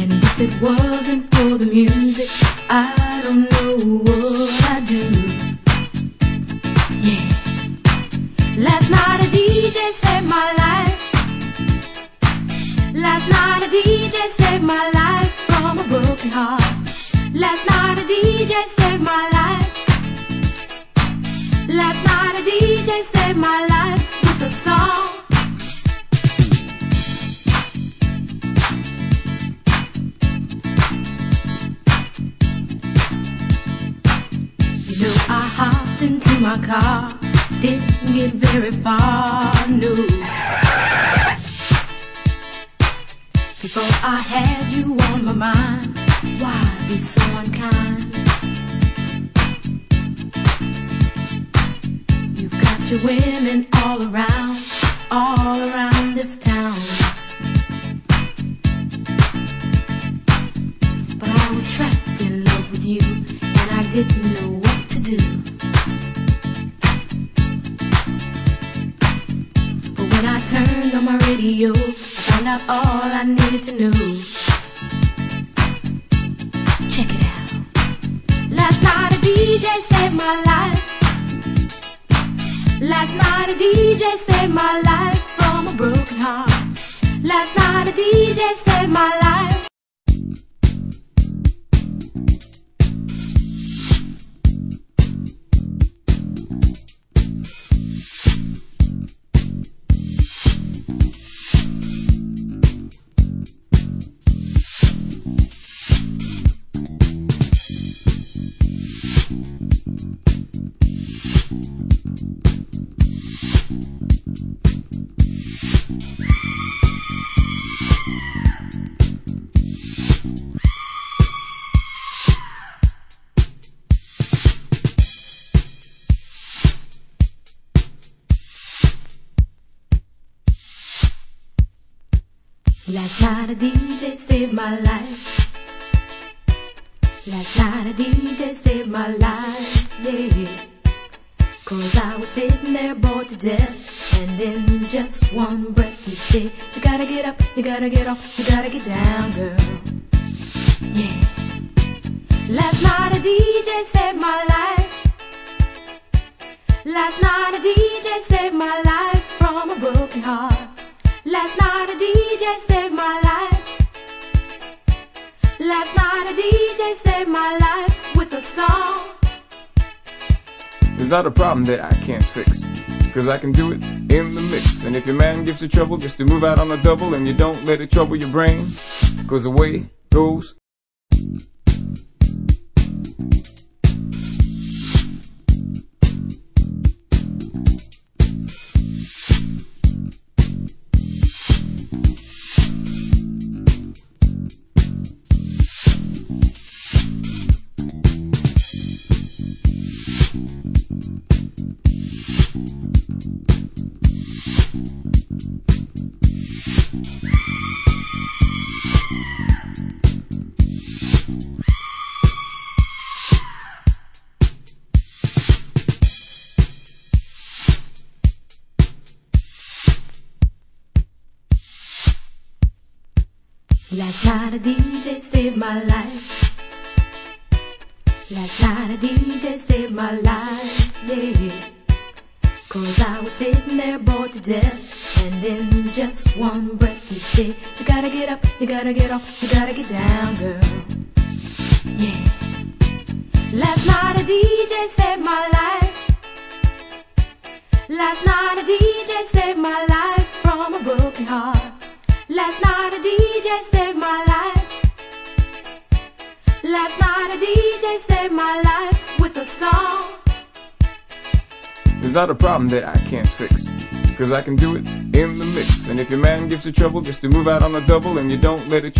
And if it wasn't for the music, I don't know what I'd do. Yeah. Last night a DJ saved my life. Last night a DJ saved my life from a broken heart. Last night a DJ saved my life. Last night a DJ saved my life Know I hopped into my car, didn't get very far, no. Before I had you on my mind, why be so unkind? You've got your women all around, all around this town. But I was trapped in love with you, and I didn't know do. But when I turned on my radio, I found out all I needed to know. Check it out. Last night a DJ saved my life. Last night a DJ saved my life from a broken heart. Last night a DJ saved my life. Last night a DJ saved my life. Last night a DJ saved my life, yeah. Cause I was sitting there bored to death. And in just one breath he said, You gotta get up, you gotta get off, you gotta get down, girl. Yeah. Last night a DJ saved my life. Last night a DJ not a problem that I can't fix. Cause I can do it in the mix. And if your man gives you trouble, just to move out on the double and you don't let it trouble your brain. Cause away goes. Last night a DJ saved my life. Last night a DJ saved my life, yeah. Cause I was sitting there bored to death. And in just one breath he said, You gotta get up, you gotta get off, you gotta get down, girl. Yeah. Last night a DJ saved my life. Last night a DJ saved my life from a broken heart. Last night a DJ saved my life. Last night a DJ saved my life with a song. It's not a problem that I can't fix. Cause I can do it in the mix. And if your man gives you trouble, just to move out on the double and you don't let it trouble.